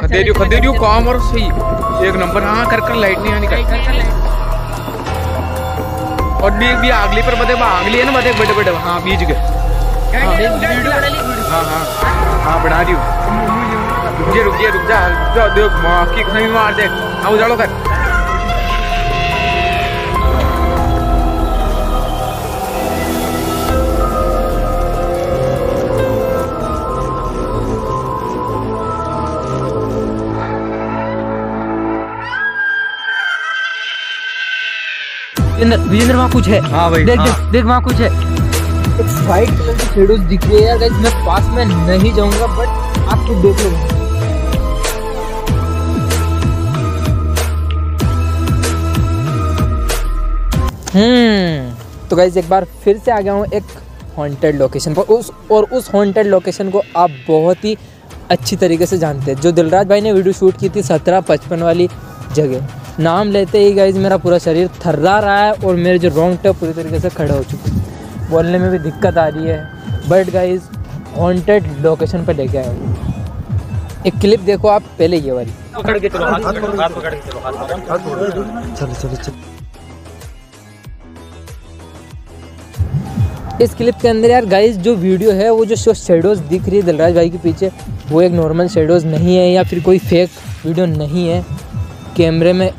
खदेड़ियो दे काम और सही। एक नंबर हाँ कर कर लाइट नहीं आनी कर। और भी भी आगली पर बदे आगली है ना बदे बड़े बड़े हाँ बीज के। हाँ हाँ हाँ बढ़ा दियो। रुक जा रुक जा रुक जा रुक जा देख माँ की कहीं मार दे। हाँ उजाड़ो कर। विजेंद्र वहाँ कुछ है। हाँ भाई, देख हाँ। देख देख वहाँ कुछ है। एक वाइट कलर की शेडोज दिख रही है यार गाइस मैं पास में नहीं जाऊँगा बट आप खुद देख लो। हम्म। तो गाइज़ एक बार फिर से आ गया हूँ एक हॉन्टेड लोकेशन पर। उस और उस हॉन्टेड लोकेशन को आप बहुत ही अच्छी तरीके से जानते हैं। जो दिलराज भाई ने वीडियो शूट की थी सत्रह पचपन वाली जगह। नाम लेते ही गाइज़ मेरा पूरा शरीर थर्रा रहा है और मेरे जो रोंगटे पूरी तरीके से खड़े हो चुके हैं। बोलने में भी दिक्कत आ रही है। बट गाइज़ हॉन्टेड लोकेशन पर लेके आए। एक क्लिप देखो आप, पहले ये वाली। इस क्लिप के अंदर यार गाइस जो वीडियो है, वो जो शेडोज दिख रही है दिलराज भाई के पीछे, वो एक नॉर्मल शेडोज नहीं है या फिर कोई फेक वीडियो नहीं है। कैमरे में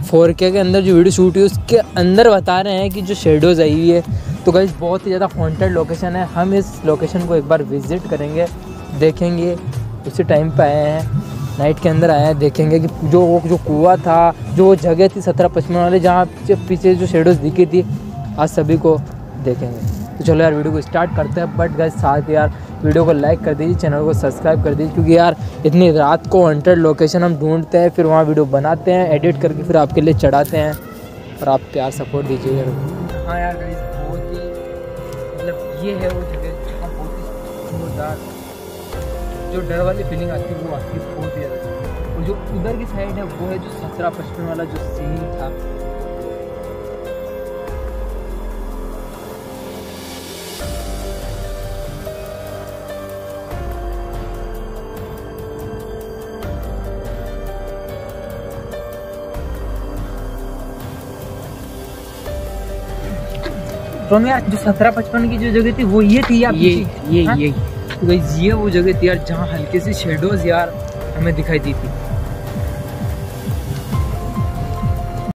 फोर के अंदर जो वीडियो शूट हुई, उसके अंदर बता रहे हैं कि जो शेडोज आई हुई है तो गाइस बहुत ही ज़्यादा हॉन्टेड लोकेशन है। हम इस लोकेशन को एक बार विज़िट करेंगे, देखेंगे। उसी टाइम पे आए हैं नाइट के अंदर आए हैं, देखेंगे कि जो वो जो कुआँ था, जो वो जगह थी सत्रह पचपन वाले, जहाँ पीछे जो शेडोज दिखी थी, आज सभी को देखेंगे। तो चलो यार, वीडियो को स्टार्ट करते हैं बट गए साथ यार, वीडियो को लाइक कर दीजिए चैनल को सब्सक्राइब कर दीजिए, क्योंकि यार, इतनी रात को हंड्रेड लोकेशन हम ढूंढते हैं, फिर वहाँ वीडियो बनाते हैं एडिट करके फिर आपके लिए चढ़ाते हैं, और आप प्यार सपोर्ट दीजिए हाँ यार बहुत ही मतलब ये है वो जगह जो डर वाली फीलिंग आती है, वो आती है बहुत ही ज़्यादा। और जो उधर की साइड है, वो है जो सत्रह पचपन वाला जो सीन था। तो हम यार जो सत्रह पचपन की जो जगह थी वो ये थी यार ये ये हाँ? ये। तो ये वो जगह थी यार जहाँ हल्के से शेडोज यार हमें दिखाई दी थी।